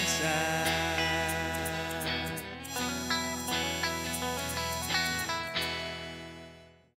inside.